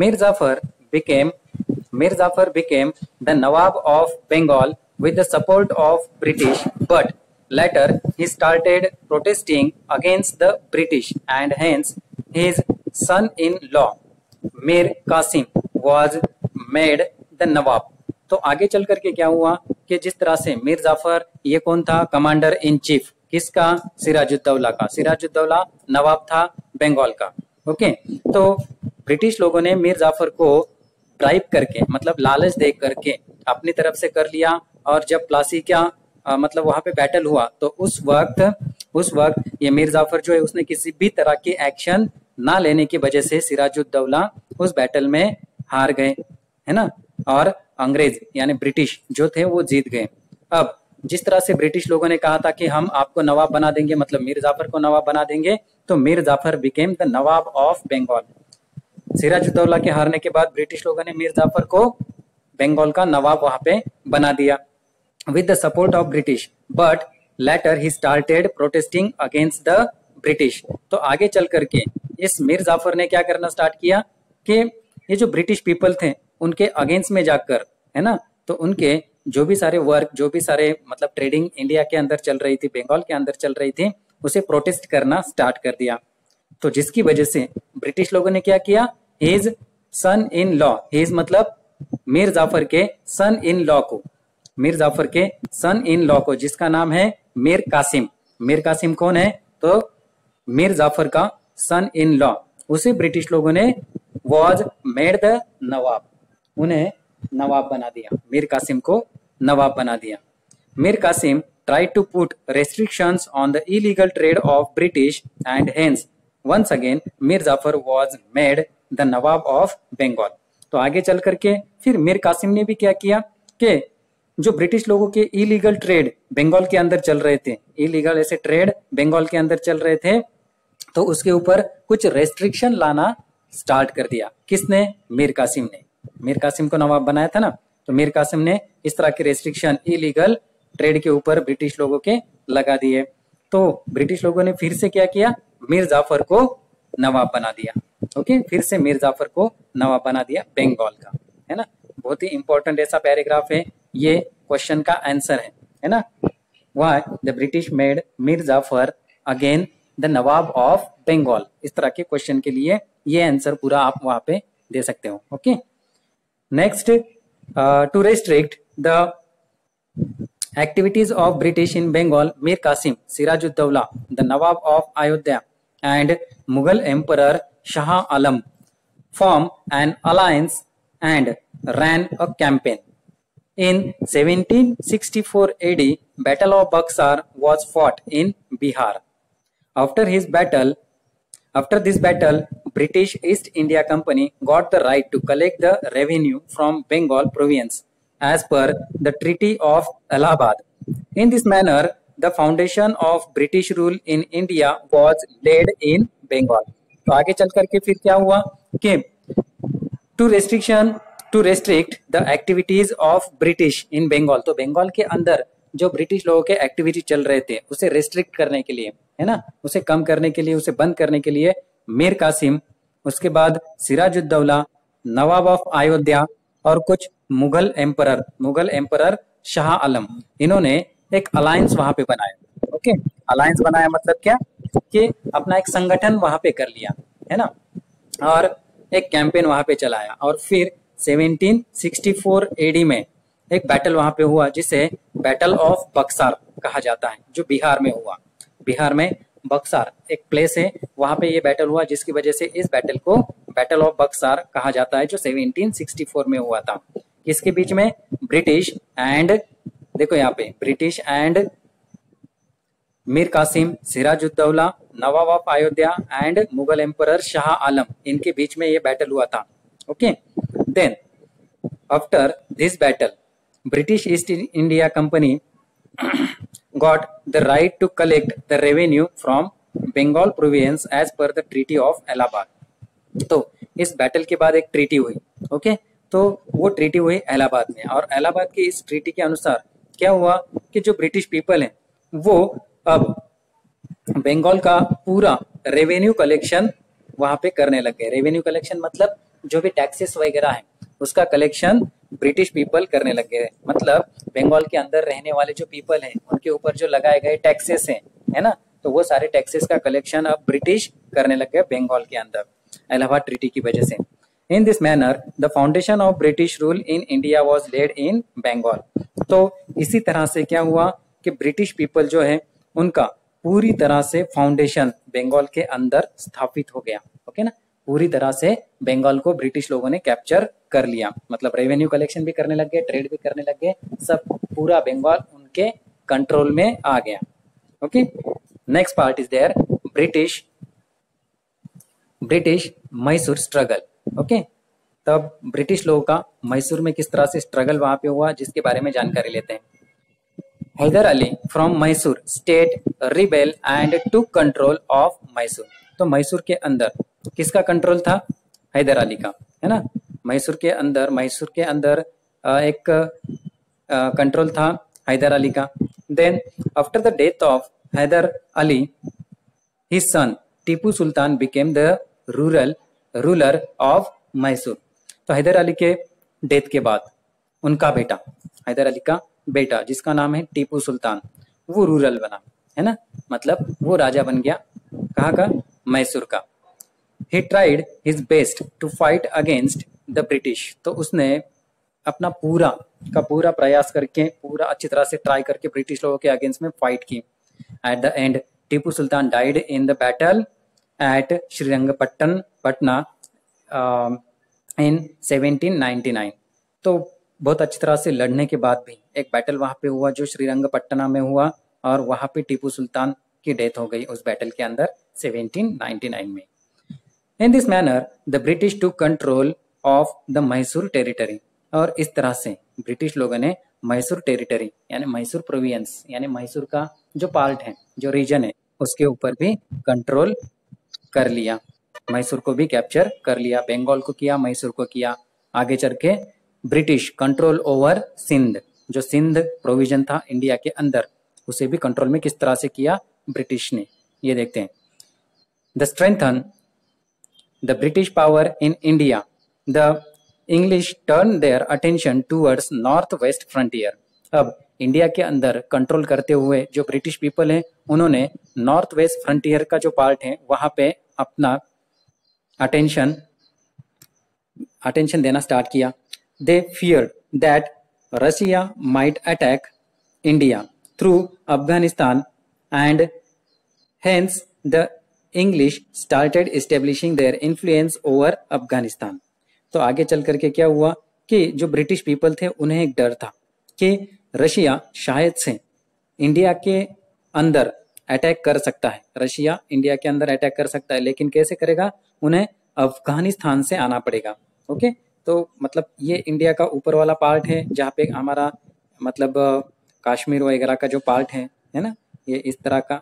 Mir Jafar became Mir Jafar became the Nawab of Bengal with the support of British, but later he started protesting against the British and hence his son-in-law Mir Qasim was made the Nawab. तो आगे चल करके क्या हुआ कि जिस तरह से मीर जाफ़र ये कौन था कमांडर इन चीफ किसका सिराजुद्दौला का सिराजुद्दौला नवाब था बंगाल का ओके तो ब्रिटिश लोगों ने मीर जाफ़र को ड्राइव करके मतलब लालच देख करके अपनी तरफ़ से कर लिया और जब प्लासी आ, मतलब वहाँ पे बैटल हुआ तो उस वक्त उस वक्त ये मीर जाफ़र जो है उसने किसी भी तरह की एक्शन ना लेने की वजह से सिराजुद्दौला उस बैटल में हार गए है ना? और अंग्रेज़ यानी ब्रिटिश जो थे वो जीत गए। अब जिस तरह से ब्रिटिश लोगों ने कहा था कि हम आपको नवाब बना देंगे मतलब मीर जाफ़र को नवाब बना देंगे तो Mir Jafar became the nawab of Bengal Sirajuddaulah के हारने के बाद ब्रिटिश लोगों ने मीर जाफ़र को बंगाल का नवाब वहाँ पे बना दिया। With the support of British but later he started protesting against the British तो आगे चल करके इस मीर जाफ़र ने क्या करना स्टार्ट किया कि ये जो ब्रिटिश पीपल थे, उनके अगेंस्ट में जाकर, है ना? तो उनके जो भी सारे वर्क जो भी सारे मतलब ट्रेडिंग इंडिया के अंदर चल रही थी बंगाल के अंदर चल रही थी, उसे प्रोटेस्ट करना स्टार्ट कर दिया। तो जिसकी वजह से ब्रिटिश लोगों ने क्या किया? His son in law his मतलब मीर जाफ़र के सन इन लॉ को। मीर जाफ़र के सन इन लॉ को, जिसका नाम है मीर कासिम मीर कासिम कौन है? तो मीर जाफ़र का सन इन लॉ उसे ब्रिटिश लोगों ने वॉज़ मेड द नवाब, उन्हें नवाब बना दिया। मीर कासिम को नवाब बना दिया। Mir Qasim try to put restrictions on the illegal trade of British and hence, once again, Mir Jafar was made the Nawab of Bengal. तो आगे चल करके फिर मीर कासिम ने भी क्या किया कि जो ब्रिटिश लोगों के इलीगल ट्रेड बंगाल के अंदर चल रहे थे इलीगल ऐसे ट्रेड बंगाल के अंदर चल रहे थे तो उसके ऊपर कुछ रेस्ट्रिक्शन लाना स्टार्ट कर दिया। किसने? मीर कासिम ने। मीर कासिम को नवाब बनाया था ना? तो मीर कासिम ने इस तरह के रेस्ट्रिक्शन इलीगल ट्रेड के ऊपर ब्रिटिश लोगों के लगा दिए। तो ब्रिटिश लोगों ने फिर से क्या किया? मीर जाफ़र को नवाब बना दिया। ओके फिर से मीर जाफ़र को नवाब बना दिया बंगाल का है ना? बहुत ही इंपॉर्टेंट ऐसा पैराग्राफ है ये क्वेश्चन का आंसर है है ना? Why the British made Mir Jafar again the nawab of Bengal इस तरह के क्वेश्चन के लिए ये आंसर पूरा आप वहाँ पे दे सकते हो okay next to restrict the activities of British in Bengal, Mir Qasim, Sirajuddaulah, the nawab of Ayodhya, and Mughal Emperor Shah Alam formed an alliance and ran a campaign. In 1764 AD, Battle of Buxar was fought in Bihar. After his battle, after this battle, British East India Company got the right to collect the revenue from Bengal province as per the Treaty of Allahabad. In this manner, the foundation of British rule in India was laid in Bengal. तो आगे चल करके फिर क्या हुआ? कि to restriction to restrict the activities of British in Bengal तो बंगाल के अंदर जो ब्रिटिश लोगों के एक्टिविटी चल रहे थे, उसे रेस्ट्रिक्ट करने के लिए, है ना? उसे कम करने के लिए, उसे बंद करने के लिए मीर कासिम उसके बाद सिराजुद्दौला नवाब ऑफ़ अयोध्या और कुछ मुगल एम्पर मुगल एम्पर शाह आलम इन्होंने एक अलायंस वहाँ पे बनाया। ओके अलायंस बनाया मतलब क्या? कि अपना एक संगठन वहाँ पे कर लिया, है ना? और एक कैंपेन वहाँ पे चलाया। और फिर 1764 एडी में एक बैटल वहाँ पे हुआ, जिसे बैटल ऑफ़ बक्सार कहा जाता है, जो बिहार में हुआ। बिहार में बक्सार एक प्लेस है, वहाँ पे ये बैटल हुआ, जिसकी वजह से इस बैटल को बैटल ऑफ़ बक्सार कहा जाता है, जो 1764 में हुआ था। इसके बीच में ब्रिटिश एंड देखो यहाँ पे, British and Mir Qasim Sirajuddaula nawab of Ayodhya and Mughal emperor Shah Alam, इनके बीच में ये बैटल हुआ था। Okay then after this battle British East India Company got the right to collect the revenue from Bengal province as per the treaty of Allahabad तो इस battle के बाद एक ट्रीटी हुई। ओके तो वो ट्रीटी हुई इलाहाबाद में और इलाहाबाद की इस ट्रीटी के अनुसार क्या हुआ कि जो ब्रिटिश पीपल है, वो अब बंगाल का पूरा रेवेन्यू कलेक्शन वहाँ पे करने लग गए। रेवेन्यू कलेक्शन मतलब जो भी टैक्सेस वगैरह है, उसका कलेक्शन ब्रिटिश पीपल करने लग गए। मतलब बंगाल के अंदर रहने वाले जो पीपल हैं, उनके ऊपर जो लगाए गए टैक्सेस हैं, है ना? तो वो सारे टैक्सेस का कलेक्शन अब ब्रिटिश करने लग गए बंगाल के अंदर, इलाहाबाद ट्रीटी की वजह से। In this manner the foundation of British rule in India was laid in Bengal तो इसी तरह से क्या हुआ कि ब्रिटिश पीपल जो है, उनका पूरी तरह से फाउंडेशन बंगाल के अंदर स्थापित हो गया। ओके ना? पूरी तरह से बंगाल को ब्रिटिश लोगों ने कैप्चर कर लिया। मतलब रेवेन्यू कलेक्शन भी करने लग गए ट्रेड भी करने लग गए, सब पूरा बंगाल उनके कंट्रोल में आ गया। Okay next part is there British British Mysore struggle okay? तब ब्रिटिश लोगों का मैसूर में किस तरह से स्ट्रगल वहाँ पे हुआ, जिसके बारे में जानकारी लेते हैं। Hyder Ali from Mysore state rebel and to control of Mysore तो मैसूर के अंदर किसका कंट्रोल था? हैदर अली का, है ना? मैसूर के अंदर मैसूर के अंदर एक कंट्रोल था हैदर अली का। Then after the death of Hyder Ali his son Tipu Sultan became the rural ruler of Mysore तो हैदर अली के डेथ के बाद उनका बेटा, हैदर अली का बेटा, जिसका नाम है टीपू सुल्तान, वो रूरल बना, है ना? मतलब वो राजा बन गया कहा का? मैसूर का। He tried his best to fight against the British तो उसने अपना पूरा का पूरा प्रयास करके, पूरा अच्छी तरह से ट्राई करके ब्रिटिश लोगों के अगेंस्ट में फाइट की। At the end Tipu Sultan died in the battle at Srirangapatna in 1799 तो बहुत अच्छी तरह से लड़ने के बाद भी एक बैटल वहाँ पे हुआ जो श्रीरंगपट्टना में हुआ और वहाँ पे टीपू सुल्तान की डेथ हो गई उस बैटल के अंदर 1799 में. In this manner the British to control of the Mysore territory और इस तरह से ब्रिटिश लोगों ने मैसूर टेरिटरी यानी मैसूर प्रोविंस यानी मैसूर का जो पार्ट है, जो रीजन है, उसके ऊपर भी कंट्रोल कर लिया। मैसूर को भी कैप्चर कर लिया बंगाल को किया, मैसूर को किया। आगे चल के ब्रिटिश कंट्रोल ओवर सिंध जो सिंध प्रोविज़न था इंडिया के अंदर, उसे भी कंट्रोल में किस तरह से किया? ब्रिटिश ने। ये देखते हैं। The strengthen the British power in India the English turn their attention towards north west frontier अब इंडिया के अंदर कंट्रोल करते हुए जो ब्रिटिश पीपल हैं, उन्होंने नॉर्थ वेस्ट फ्रंटियर का जो पार्ट है, वहाँ पे अपना अटेंशन अटेंशन देना स्टार्ट किया। They fear that Russia might attack India through Afghanistan and hence the English started establishing their influence over Afghanistan तो आगे चल करके क्या हुआ कि जो ब्रिटिश पीपल थे, उन्हें एक डर था कि रशिया शायद से इंडिया के अंदर अटैक कर सकता है। रशिया इंडिया के अंदर अटैक कर सकता है, लेकिन कैसे करेगा? उन्हें अफ़गानिस्तान से आना पड़ेगा। ओके? तो मतलब ये इंडिया का ऊपर वाला पार्ट है, जहाँ पे हमारा मतलब कश्मीर वगैरह का जो पार्ट है है ना? ये इस तरह का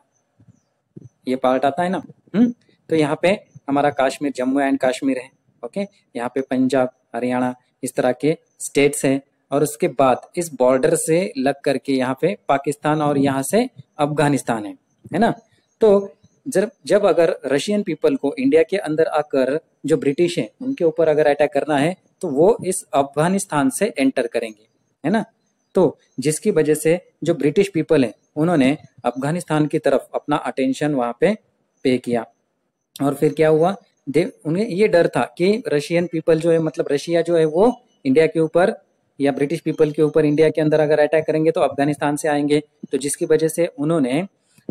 ये पार्ट आता है ना? हम्म? तो यहाँ पे हमारा कश्मीर, जम्मू एंड कश्मीर है, ओके? यहाँ पे पंजाब, हरियाणा इस तरह के स्टेट्स हैं, और उसके बाद इस बॉर्डर से लग करके यहाँ पे पाकिस्तान और यहाँ से अफ़गानिस्तान है है ना? तो जब जब अगर रशियन पीपल को इंडिया के अंदर आकर जो ब्रिटिश हैं, उनके ऊपर अगर अटैक करना है तो वो इस अफ़गानिस्तान से एंटर करेंगे, है ना? तो जिसकी वजह से जो ब्रिटिश पीपल हैं, उन्होंने अफ़गानिस्तान की तरफ़ अपना अटेंशन वहाँ पे पे किया। और फिर क्या हुआ? दे, उन्हें ये डर था कि रशियन पीपल जो है मतलब रशिया जो है, वो इंडिया के ऊपर या ब्रिटिश पीपल के ऊपर इंडिया के अंदर अगर अटैक करेंगे तो अफ़गानिस्तान से आएँगे। तो जिसकी वजह से उन्होंने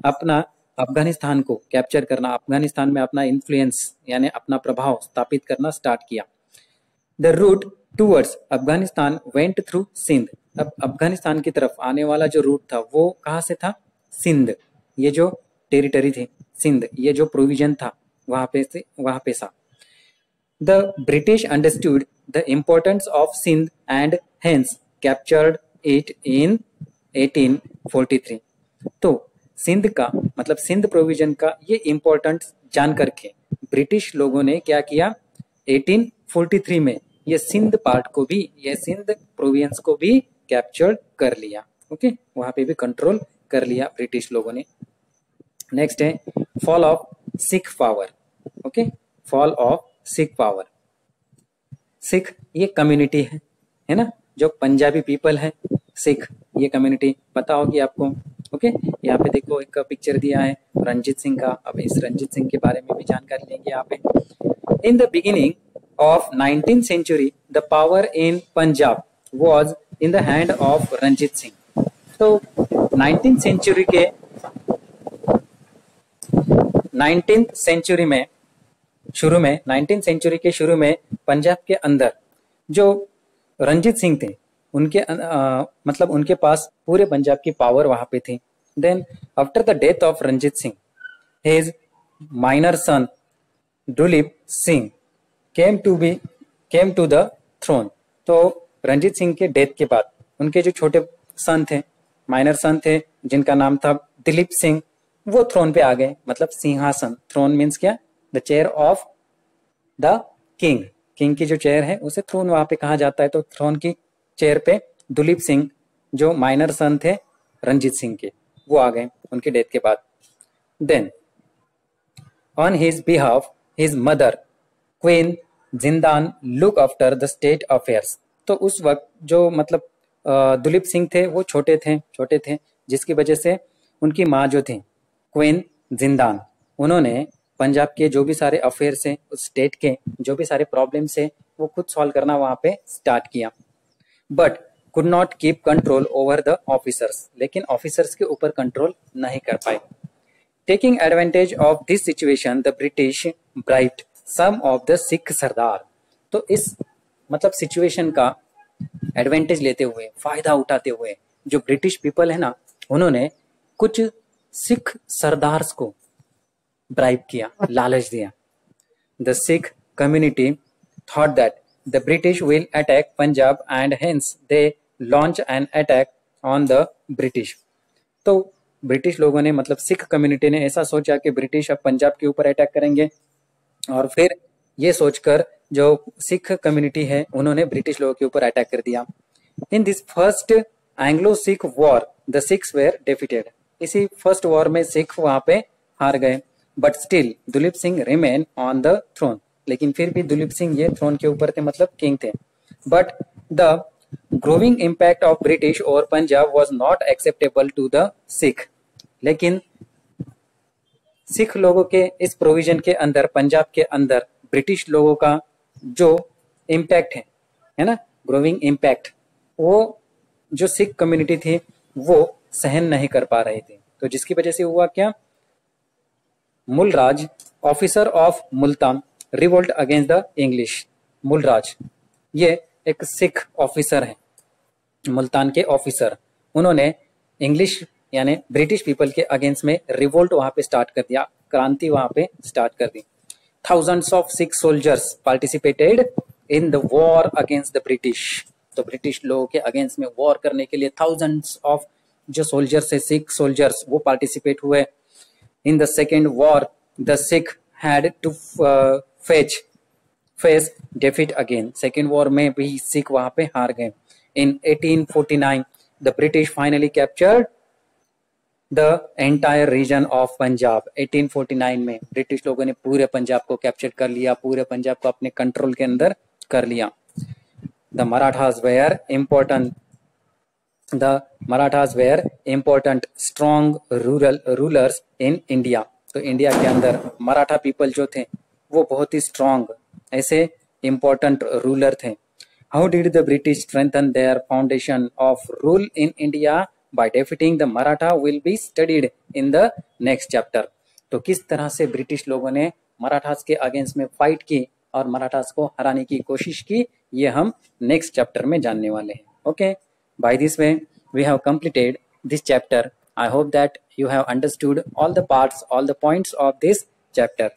अपना अफ़गानिस्तान को कैप्चर करना, अफ़गानिस्तान में अपना इन्फ्लुएंस यानी अपना प्रभाव स्थापित करना स्टार्ट किया। The route towards Afghanistan went through Sindh अब अफ़गानिस्तान की तरफ़ आने वाला जो रूट था, वो कहाँ से था? सिंध ये जो टेरिटरी थी सिंध ये जो प्रोविज़न था, वहाँ पे से, वहाँ पे सा। The British understood the importance of Sindh and hence captured it in 1843 तो सिंध का मतलब सिंध प्रोविज़न का ये इम्पोर्टेंट जान करके ब्रिटिश लोगों ने क्या किया? 1843 में ये सिंध पार्ट को भी, ये सिंध प्रोविंस को भी कैप्चर कर लिया। ओके वहाँ पे भी कंट्रोल कर लिया ब्रिटिश लोगों ने। नेक्स्ट है fall of Sikh power okay fall of Sikh power Sikh ये कम्युनिटी है है ना? जो पंजाबी पीपल है सिख ये कम्युनिटी पता होगी आपको। ओके यहाँ पे देखो एक पिक्चर दिया है रंजीत सिंह का। अब इस रंजीत सिंह के बारे में भी जानकारी लेंगे यहाँ पे। In the beginning of nineteen century the power in Punjab was in the hand of Ranjit Singh तो नाइनटीन सेंचुरी के नाइनटीन सेंचुरी में शुरू में नाइनटीन सेंचुरी के शुरू में पंजाब के अंदर जो रंजीत सिंह थे उनके आ, मतलब उनके पास पूरे पंजाब की पावर वहाँ पे थी। Then after the death of Ranjit Singh his minor son Duleep Singh came to be came to the throne तो रंजीत सिंह के डेथ के बाद उनके जो छोटे सन थे माइनर सन थे जिनका नाम था दिलीप सिंह वो थ्रोन पे आ गए। मतलब सिंहासन। थ्रोन मीन्स क्या? The chair of the king king की जो चेयर है उसे थ्रोन वहाँ पे कहा जाता है। तो थ्रोन की चेयर पे दुलीप सिंह, जो माइनर सन थे, रंजीत सिंह के। वो आ गए उनके डेथ के बाद। Then on his behalf his mother queen Jindan look after the state affairs तो उस वक्त जो मतलब दुलीप सिंह थे, वो छोटे थे छोटे थे, जिसकी वजह से उनकी माँ जो थी क्वीन जिंदान उन्होंने पंजाब के जो भी सारे अफेयर्स हैं, उस स्टेट के, जो भी सारे प्रॉब्लम्स है, वो खुद सॉल्व करना वहाँ पे स्टार्ट किया। But could not keep control over the officers लेकिन ऑफिसर्स के ऊपर कंट्रोल नहीं कर पाए। Taking advantage of this situation the British bribed some of the Sikh sardar तो इस मतलब सिचुएशन का एडवांटेज लेते हुए, फ़ायदा उठाते हुए, जो ब्रिटिश पीपल है ना, उन्होंने कुछ सिख सरदार्स को ब्राइब किया, लालच दिया। The Sikh community thought that the British will attack Punjab and hence they launch an attack on the British तो ब्रिटिश लोगों ने मतलब सिख कम्युनिटी ने ऐसा सोचा कि ब्रिटिश अब पंजाब के ऊपर अटैक करेंगे और फिर ये सोचकर जो सिख कम्युनिटी है, उन्होंने ब्रिटिश लोगों के ऊपर अटैक कर दिया। In this first Anglo Sikh war the Sikhs were defeated इसी फ़र्स्ट वॉर में सिख वहाँ पे हार गए। But still Duleep Singh remain on the throne लेकिन फिर भी दुलीप सिंह ये थ्रोन के ऊपर थे मतलब किंग थे। But the growing impact of British or Punjab was not acceptable to the Sikh लेकिन सिख लोगों के, इस प्रोविज़न के अंदर पंजाब के अंदर ब्रिटिश लोगों का जो इम्पैक्ट है है ना? ग्रोविंग इम्पैक्ट वो, जो सिख कम्युनिटी थी, वो सहन नहीं कर पा रहे थे। तो जिसकी वजह से हुआ क्या? Mulraj officer of Multan revolt against the English Mulraj ये एक सिख ऑफिसर है, मुल्तान के ऑफिसर उन्होंने इंग्लिश यानी ब्रिटिश पीपल के अगेंस्ट में रिवोल्ट वहाँ पे स्टार्ट कर दिया, क्रांति वहाँ पे स्टार्ट कर दी. Thousands of Sikh soldiers participated in the war against the British तो ब्रिटिश लोगों के अगेंस्ट में वॉर करने के लिए थाउजेंड्स ऑफ़ जो सोल्जर्स है सिख सोल्जर्स वो पार्टिसिपेट हुए. In the second war the Sikh had to fetch, face, defeat again. Second war में भी सिख वहाँ पे हार गए। In 1849 the British finally captured the entire region of Punjab. 1849 में ब्रिटिश लोगों ने पूरे पंजाब को कैप्चर कर लिया, पूरे पंजाब को अपने कंट्रोल के अंदर कर लिया। The Marathas were important the Marathas were important strong rural, rulers in India. तो इंडिया के अंदर मराठा पीपल जो थे वो बहुत ही स्ट्रॉन्ग ऐसे इंपॉर्टेंट रूलर थे how did the British strengthen their foundation of rule in India by defeating the Maratha will be studied in the next chapter तो किस तरह से ब्रिटिश लोगों ने मराठास के अगेंस्ट में फाइट की और मराठास को हराने की कोशिश की ये हम नेक्स्ट चैप्टर में जानने वाले हैं okay okay? This way, we have completed this chapter. I hope that you have understood all the parts, all the points of this chapter.